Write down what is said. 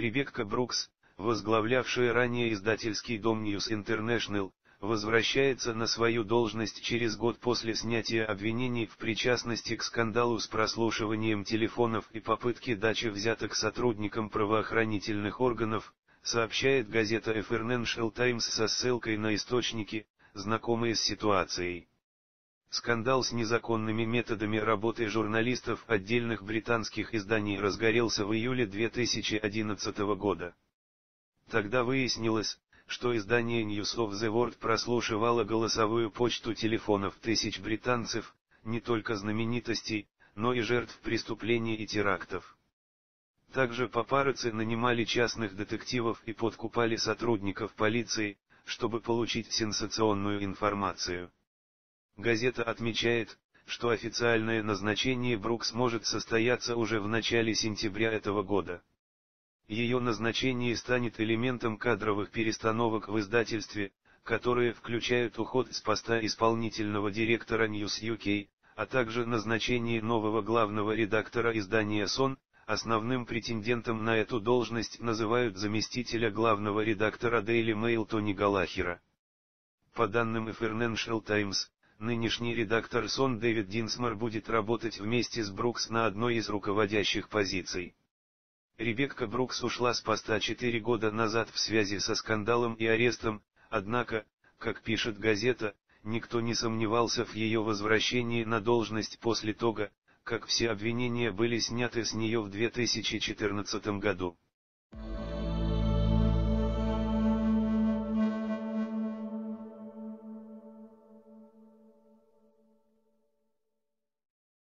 Ребекка Брукс, возглавлявшая ранее издательский дом News International, возвращается на свою должность через год после снятия обвинений в причастности к скандалу с прослушиванием телефонов и попытки дачи взяток сотрудникам правоохранительных органов, сообщает газета Financial Times со ссылкой на источники, знакомые с ситуацией. Скандал с незаконными методами работы журналистов отдельных британских изданий разгорелся в июле 2011 года. Тогда выяснилось, что издание News of the World прослушивало голосовую почту телефонов тысяч британцев, не только знаменитостей, но и жертв преступлений и терактов. Также папарацци нанимали частных детективов и подкупали сотрудников полиции, чтобы получить сенсационную информацию. Газета отмечает, что официальное назначение Брукс может состояться уже в начале сентября этого года. Ее назначение станет элементом кадровых перестановок в издательстве, которые включают уход с поста исполнительного директора News UK, а также назначение нового главного редактора издания Сон, основным претендентом на эту должность называют заместителя главного редактора Daily Mail Тони Галахера. По данным Financial Times, нынешний редактор Сон Дэвид Динсмор будет работать вместе с Брукс на одной из руководящих позиций. Ребекка Брукс ушла с поста 4 года назад в связи со скандалом и арестом, однако, как пишет газета, никто не сомневался в ее возвращении на должность после того, как все обвинения были сняты с нее в 2014 году.